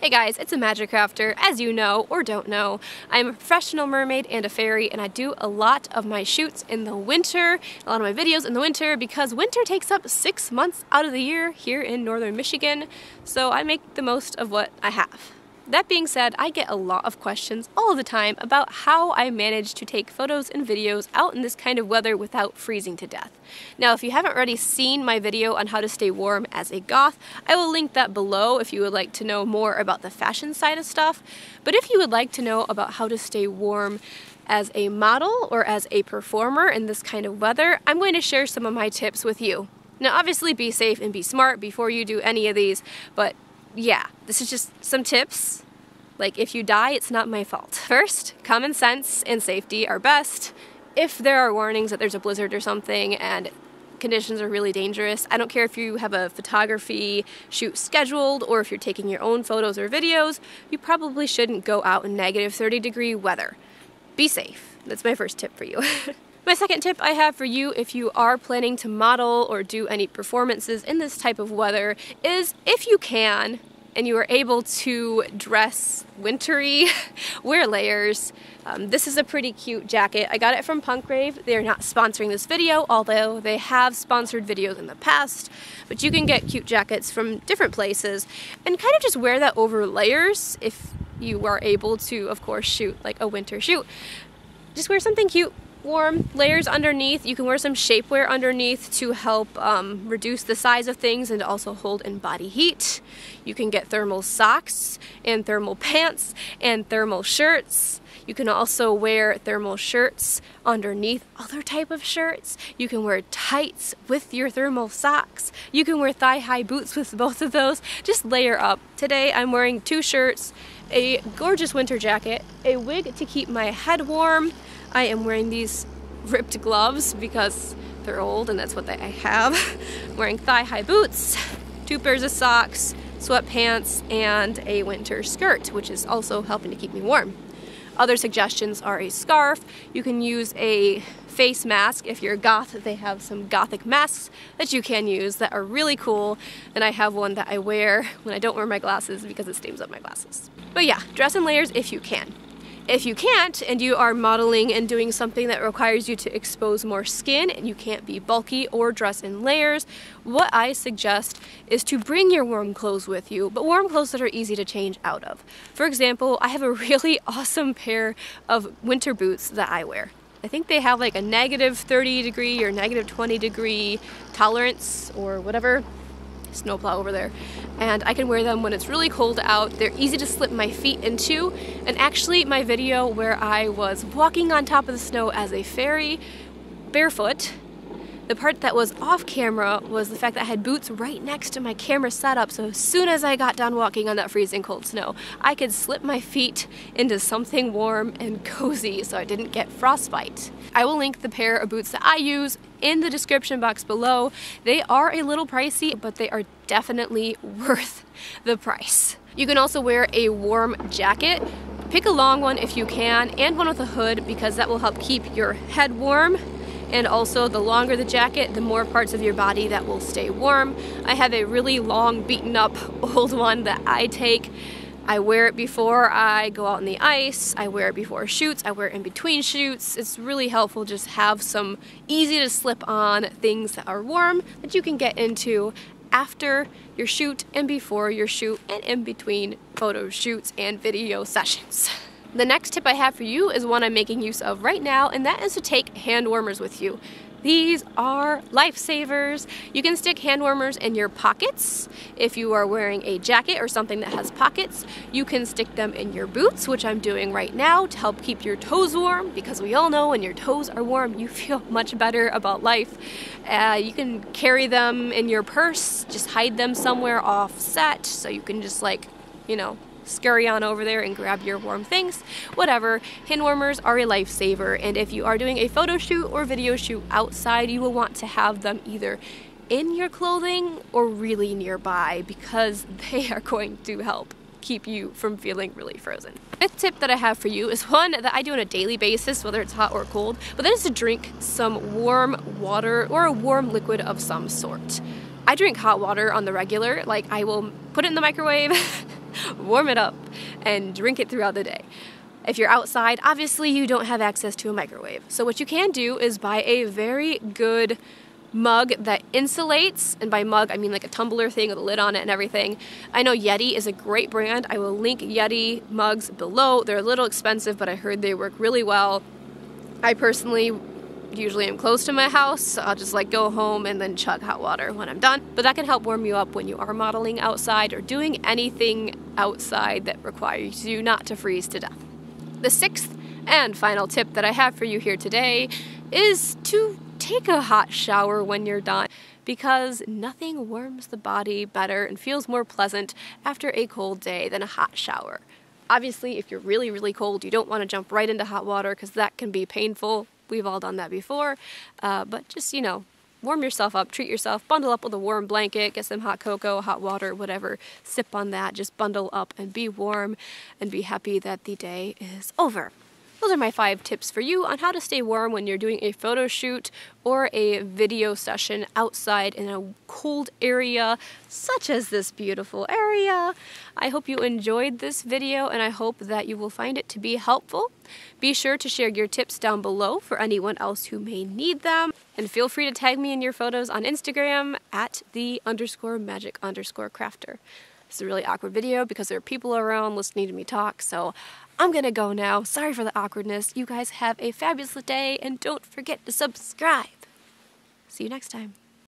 Hey guys, it's a Magic Crafter, as you know or don't know. I'm a professional mermaid and a fairy and I do a lot of my shoots in the winter, a lot of my videos in the winter because winter takes up six months out of the year here in northern Michigan, so I make the most of what I have. That being said, I get a lot of questions all the time about how I manage to take photos and videos out in this kind of weather without freezing to death. Now, if you haven't already seen my video on how to stay warm as a goth, I will link that below if you would like to know more about the fashion side of stuff. But if you would like to know about how to stay warm as a model or as a performer in this kind of weather, I'm going to share some of my tips with you. Now, obviously, be safe and be smart before you do any of these, but yeah, this is just some tips. Like, if you die, it's not my fault. First, common sense and safety are best. If there are warnings that there's a blizzard or something and conditions are really dangerous, I don't care if you have a photography shoot scheduled or if you're taking your own photos or videos, you probably shouldn't go out in negative 30 degree weather. Be safe. That's my first tip for you. My second tip I have for you if you are planning to model or do any performances in this type of weather is if you can and you are able to dress wintry, wear layers. Um, this is a pretty cute jacket. I got it from Punkrave. They are not sponsoring this video, although they have sponsored videos in the past. But you can get cute jackets from different places and kind of just wear that over layers if you are able to, of course, shoot like a winter shoot. Just wear something cute warm layers underneath. You can wear some shapewear underneath to help um, reduce the size of things and also hold in body heat. You can get thermal socks and thermal pants and thermal shirts. You can also wear thermal shirts underneath other type of shirts. You can wear tights with your thermal socks. You can wear thigh-high boots with both of those. Just layer up. Today I'm wearing two shirts, a gorgeous winter jacket, a wig to keep my head warm, I am wearing these ripped gloves because they're old and that's what I have. Wearing thigh-high boots, two pairs of socks, sweatpants, and a winter skirt, which is also helping to keep me warm. Other suggestions are a scarf. You can use a face mask. If you're a goth, they have some gothic masks that you can use that are really cool. And I have one that I wear when I don't wear my glasses because it stains up my glasses. But yeah, dress in layers if you can. If you can't, and you are modeling and doing something that requires you to expose more skin and you can't be bulky or dress in layers, what I suggest is to bring your warm clothes with you, but warm clothes that are easy to change out of. For example, I have a really awesome pair of winter boots that I wear. I think they have like a negative 30 degree or negative 20 degree tolerance or whatever snowplow over there. And I can wear them when it's really cold out. They're easy to slip my feet into. And actually my video where I was walking on top of the snow as a fairy, barefoot, the part that was off camera was the fact that I had boots right next to my camera setup, so as soon as I got done walking on that freezing cold snow, I could slip my feet into something warm and cozy so I didn't get frostbite. I will link the pair of boots that I use in the description box below. They are a little pricey, but they are definitely worth the price. You can also wear a warm jacket. Pick a long one if you can, and one with a hood because that will help keep your head warm and also the longer the jacket, the more parts of your body that will stay warm. I have a really long beaten up old one that I take. I wear it before I go out in the ice, I wear it before shoots, I wear it in between shoots. It's really helpful just have some easy to slip on things that are warm that you can get into after your shoot and before your shoot and in between photo shoots and video sessions. The next tip I have for you is one I'm making use of right now, and that is to take hand warmers with you. These are lifesavers. You can stick hand warmers in your pockets. If you are wearing a jacket or something that has pockets, you can stick them in your boots, which I'm doing right now to help keep your toes warm because we all know when your toes are warm, you feel much better about life. Uh, you can carry them in your purse, just hide them somewhere offset so you can just like, you know, scurry on over there and grab your warm things. Whatever, hand warmers are a lifesaver, and if you are doing a photo shoot or video shoot outside, you will want to have them either in your clothing or really nearby because they are going to help keep you from feeling really frozen. Fifth tip that I have for you is one that I do on a daily basis, whether it's hot or cold, but that is to drink some warm water or a warm liquid of some sort. I drink hot water on the regular, like I will put it in the microwave warm it up and drink it throughout the day. If you're outside, obviously you don't have access to a microwave. So what you can do is buy a very good mug that insulates, and by mug I mean like a tumbler thing with a lid on it and everything. I know Yeti is a great brand. I will link Yeti mugs below. They're a little expensive, but I heard they work really well. I personally usually am close to my house, so I'll just like go home and then chug hot water when I'm done. But that can help warm you up when you are modeling outside or doing anything outside that requires you not to freeze to death. The sixth and final tip that I have for you here today is to take a hot shower when you're done because nothing warms the body better and feels more pleasant after a cold day than a hot shower. Obviously, if you're really, really cold, you don't want to jump right into hot water because that can be painful. We've all done that before. Uh, but just, you know, warm yourself up, treat yourself, bundle up with a warm blanket, get some hot cocoa, hot water, whatever, sip on that, just bundle up and be warm and be happy that the day is over. Those are my five tips for you on how to stay warm when you're doing a photo shoot or a video session outside in a cold area such as this beautiful area. I hope you enjoyed this video and I hope that you will find it to be helpful. Be sure to share your tips down below for anyone else who may need them. And feel free to tag me in your photos on Instagram at the underscore magic underscore crafter. It's a really awkward video because there are people around listening to me talk, so I'm gonna go now. Sorry for the awkwardness. You guys have a fabulous day and don't forget to subscribe. See you next time.